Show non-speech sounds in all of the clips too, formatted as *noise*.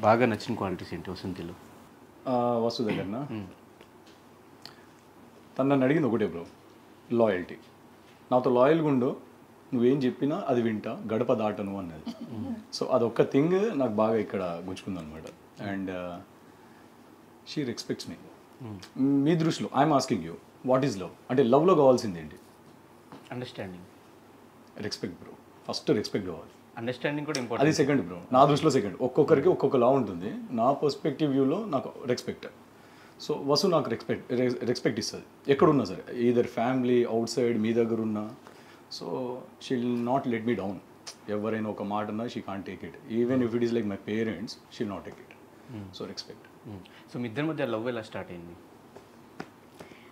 బాగా నచ్చిన క్వాలిటీస్ ఏంటి వసంతిలో? ఆ, వస్తు దగ్గరన? తను నన్ను అడిగింది ఒకటే బ్రో లాయల్టీ నాతో లాయల్గా ఉండు నువ్వేం చెప్పినా అది వింటా గడప దాటను అన్నది. సో అదొక్క థింగ్ నాకు బాగా ఇక్కడ గుచ్చుకుంది అనమాట అండ్ షీ రెస్పెక్ట్స్ మీ మీ దృష్టిలో I'm asking you what is love అంటే లవ్లో కావాల్సింది ఏంటి? Understanding respect bro first respect కావాలి. అండర్స్టాండింగ్ కూడా అది ఇంపార్టెంట్ సెకండ్ బ్రో నా దృష్టిలో సెకండ్ ఒక్కొక్కరికి ఒక్కొక్క లా ఉంటుంది. నా పర్స్పెక్టివ్ వ్యూలో నాకు రెస్పెక్ట్ సో వసు నాకు రెస్పెక్ట్ రెస్పెక్ట్ ఇస్తుంది. ఎక్కడున్నా సరే. ఈదర్ ఫ్యామిలీ అవుట్ సైడ్ మీ దగ్గర ఉన్నా. So she will not let me down ఎవరైనా ఒక మాట అన్నా she can't take it even if it is like my parents she not take it so respect so మీ ఇద్దరి మధ్య లవ్ ఎలా స్టార్ట్ అయింది?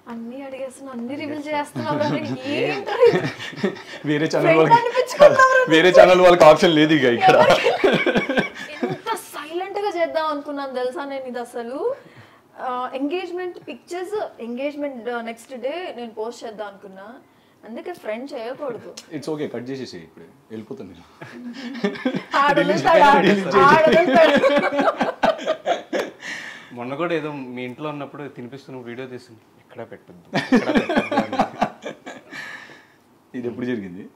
అన్ని అడిగేస్తున్నా అన్ని రివీల్ చేస్తున్నావు? *laughs* వేరే ఛానల్ వాళ్ళకి వేరే ఛానల్ వాళ్ళకి ఆప్షన్ లేదు ఇక ఇక్కడ. ఎంత సైలెంట్గా చేద్దాం అనుకున్నాను తెలుసా నేను ఇది అసలు? Engagement pictures engagement next day నేను పోస్ట్ చేద్దాం అనుకున్నా. అందుకే ఫ్రెండ్ చేయకూడదు. ఇట్స్ ఓకే కట్ చేసేసి ఇప్పుడు. వెళ్ళిపోతాను నేను. మొన్న కూడా ఏదో మీ ఇంట్లో ఉన్నప్పుడు తినిపిస్తున్న వీడియో తీసింది. ఎక్కడ పెట్టద్దు. ఇది ఎప్పుడు జరిగింది?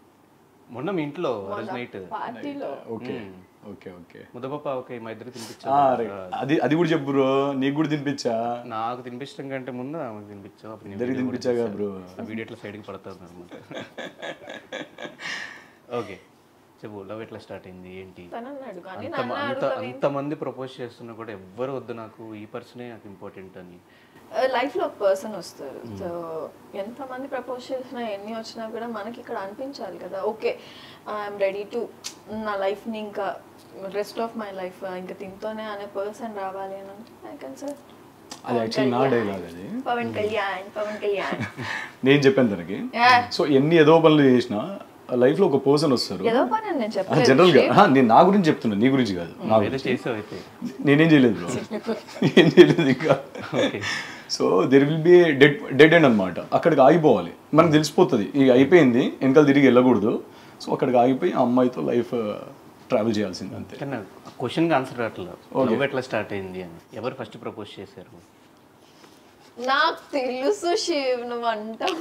మొన్న మీ ఇంట్లో రోజు నైట్. పార్టీలో. Okay okay okay. ముద్దపప్ప ఓకే మా ఇద్దరు తినిపించా. అది అది కూడా చెప్పు బ్రో. నీకు కూడా తినిపించా? నాకు తినిపించడం కంటే ముందు ఆమెకు ఇద్దరికి తీసా. బ్రో. ఆ వీడియో ఎట్లా పడుతుంది అనమాట *laughs* ఓకే. చెప్పు లవ్ ఎట్లా స్టార్ట్ అయింది ఏంటి? తను అన్నాడు కానీ అంత అంతమంది ప్రపోజ్ చేస్తున్నా కూడా ఎవ్వరు వద్దు నాకు ఈ పర్సనే నాకు ఇంపార్టెంట్ అని. లైఫ్లో ఒక పర్సన్ వస్తారు సో ఎంతమంది ప్రపోజ్ చేసినా ఎన్ని వచ్చినా కూడా మనకి ఇక్కడ అనిపించాలి కదా. ఓకే ఐఎమ్ రెడీ టు నా లైఫ్ని ఇంకా రెస్ట్ ఆఫ్ మై లైఫ్ ఇంకా తింతోనే అనే పర్సన్ రావాలి అని అంటే ఐ కెన్ సార్ అది యాక్చువల్లీ నా డైలాగ్ అది. పవన్ కళ్యాణ్ పవన్ కళ్యాణ్ నేను చెప్పాను తనకి. సో ఎన్ని ఏదో పనులు చేసినా లైఫ్లో ఒక పర్సన్ వస్తారు. జనరల్గా. నేను నా గురించి చెప్తున్నా నీ గురించి కాదు నేనేం చేయలేదు బ్రో *laughs* ఏం చేయలేదు ఇంకా. Okay. So there will be dead dead end అనమాట అక్కడికి ఆగిపోవాలి. మనకు తెలిసిపోతుంది. ఇక అయిపోయింది వెనకాల తిరిగి వెళ్ళకూడదు. సో అక్కడికి ఆగిపోయి ఆ అమ్మాయితో లైఫ్ ట్రావెల్ చేయాల్సింది అంతే. కానీ క్వశ్చన్కి ఆన్సర్ అట్లా లవ్ ఎట్లా స్టార్ట్ అయింది అని. ఎవరు ఫస్ట్ ప్రపోజ్ చేశారు? నాకు తెలుసు శివ్ నువ్వు అంటావు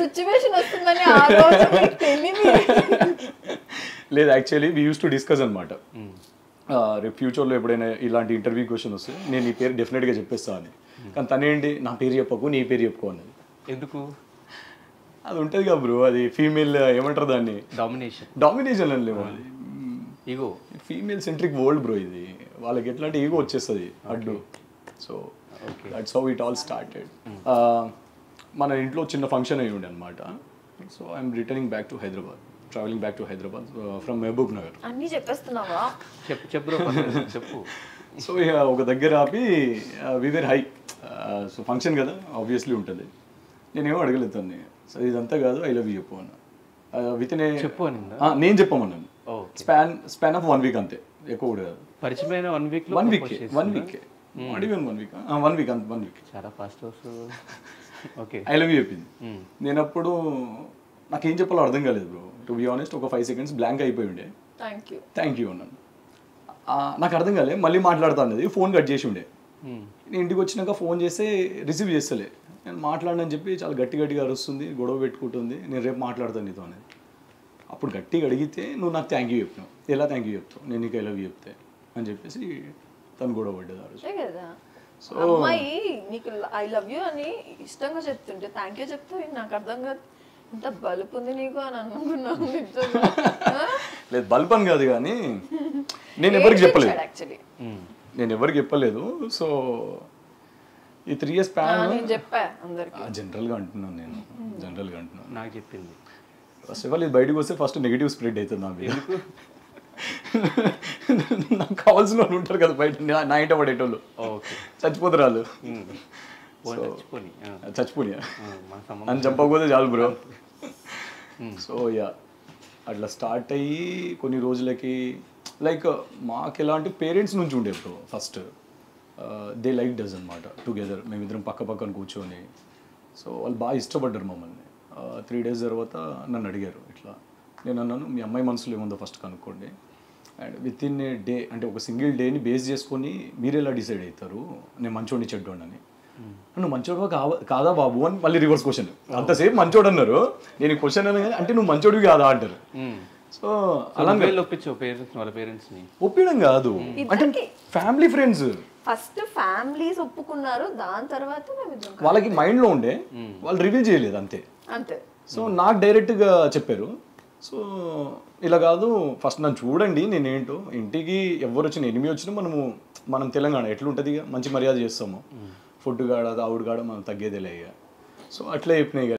సిచ్యువేషన్ వస్తుందని ఆ రోజు మీకు తెలియదు. లేదు actually we use to discuss అనమాట రేపు ఫ్యూచర్లో ఎప్పుడైనా ఇలాంటి ఇంటర్వ్యూ క్వశ్చన్ వస్తే నేను ఈ పేరు డెఫినెట్గా చెప్పేస్తా అని. కానీ తనేంటి నా పేరు చెప్పకు నీ పేరు చెప్పుకో అన్నది. ఎందుకు? అది ఉంటుంది కదా బ్రో అది ఫీమేల్ ఏమంటారు దాన్ని? డామినేషన్ డామినేషన్ అని లేవు అది. Ego female centric world bro ఇది. వాళ్ళకి ఎట్లా అంటే ఈగో వచ్చేస్తుంది అడ్డు. So that's how it all started మన ఇంట్లో చిన్న ఫంక్షన్ అయి ఉండే అనమాట so I'm returning back to Hyderabad travelling back to Hyderabad from Mahbubnagar అన్ని చెప్పేస్తున్నావా? చెప్పు చెప్పు చెప్పు. సో ఇక ఒక దగ్గర ఆపి వివేర్ హై సో ఫంక్షన్ కదా ఆబ్వియస్లీ ఉంటుంది. నేనేమో అడగలేదు సో ఇదంతా కాదు ఐ లవ్ యూ చెప్పు అన్న. విత్ ఇన్ చెప్పు నేను చెప్పమన్నాను. Span span of one week అంతే. ఎక్కువ కూడా కాదు. పరిచయమైన one week one week one? Week even one week one week అంత వన్ వీక్ చాలా fast okay I love you చెప్పింది నేను అప్పుడు నాకేం చెప్పాలో అర్థం కాలేదు బ్రో టు బి ఆనెస్ట్ ఒక ఫైవ్ సెకండ్స్ బ్లాంక్ అయిపోయి ఉండే. థ్యాంక్ యూ థ్యాంక్ యూ అన్నాను నాకు అర్థం కాలే మళ్ళీ మాట్లాడుతా అన్నది ఫోన్ కట్ చేసి ఉండే. నేను ఇంటికి వచ్చినాక ఫోన్ చేస్తే రిసీవ్ చేస్తలే. నేను మాట్లాడనని చెప్పి చాలా గట్టి గట్టిగా అరుస్తుంది గొడవ పెట్టుకుంటుంది నేను రేపు మాట్లాడతాను నీతో అనేది అప్పుడు గట్టిగా అడిగితే నువ్వు నాకు థ్యాంక్ యూ చెప్పినావు ఎలా థ్యాంక్ యూ చెప్తావు? నేను నీకు ఐ లవ్ యూ చెప్తే అని చెప్పేసి తను గొడవ పడ్డది ఆ రోజు. అంతే కదా? అమ్మాయి నీకు ఐ లవ్ యూ అని ఇష్టంగా చెప్తుంటే థ్యాంక్ యూ చెప్తే నాకు అర్థం కాదు. ఇంత బలుపు ఉంది నీకు అని అనుకున్నాను *laughs* లేదు బల్బ్ అని కాదు కానీ నేను ఎవరికి చెప్పలేదు. యాక్చువల్లీ నేను ఎవరికి చెప్పలేదు. సో ఈ త్రీ ఇయర్స్ ప్యాన్ నేను చెప్పా అందరికి. జనరల్గా అంటున్నాను నేను. జనరల్గా అంటున్నాను. నాకు చెప్పింది. ఫస్ట్ ఆఫ్ ఆల్ ఇది బయటకు వస్తే ఫస్ట్ నెగిటివ్ స్ప్రెడ్ అవుతుంది నా మీద. నాకు కావాల్సిన వాళ్ళు ఉంటారు కదా బయట నా- ఇంట పడేటోళ్ళు. ఓకే. చచ్చిపోతారు వాళ్ళు పోనీ చచ్చిపోని. నన్ను చంపకపోతే చాలు బ్రో. So ya. అట్లా స్టార్ట్ అయ్యి కొన్ని రోజులకి లైక్ మాకు ఎలాంటి పేరెంట్స్ నుంచి ఉండే బ్రో ఫస్ట్. దే లైక్ డస్ అనమాట టుగెదర్. మేమిద్దరం పక్క పక్కన కూర్చొని. సో వాళ్ళు బాగా ఇష్టపడ్డారు మమ్మల్ని. త్రీ డేస్ తర్వాత నన్ను అడిగారు ఇట్లా. నేను అన్నాను మీ అమ్మాయి మనసులో ఏముందో ఫస్ట్ కనుక్కోండి. And within a day అంటే ఒక సింగిల్ డేని బేస్ చేసుకొని మీరు ఎలా డిసైడ్ అవుతారు? నేను మంచోడిని చెడ్డోడిని అని నువ్వు మంచోడు కావా కాదా బాబు అని మళ్ళీ రివర్స్ క్వశ్చన్ అంతసేపు మంచోడు అన్నారు. నేను క్వశ్చన్ అనగానే అంటే నువ్వు మంచోడివి కాదా అంటారు. సో అలా పేర్లు ఒప్పించావు పేరెంట్స్ వాళ్ళ పేరెంట్స్ని? ఒప్పించడం కాదు. అంటే. ఫ్యామిలీ ఫ్రెండ్స్ ఫస్ట్ ఫ్యామిలీస్ ఒప్పుకున్నారు దాని తర్వాత వాళ్ళకి మైండ్లో ఉండే వాళ్ళు రివీల్ చేయలేదు అంతే. అంతే. సో నాకు డైరెక్ట్గా చెప్పారు. సో ఇలా కాదు ఫస్ట్ నన్ను చూడండి నేనేంటో. ఇంటికి ఎవరు వచ్చిన ఎనిమిది వచ్చినా మనము మనం తెలంగాణ ఎట్లుంటుంది ఇక మంచి మర్యాద చేస్తాము. ఫుడ్ కాడ తావుడు కాడ మనం తగ్గేదేలే ఇక సో అట్లే చెప్పినాయి ఇక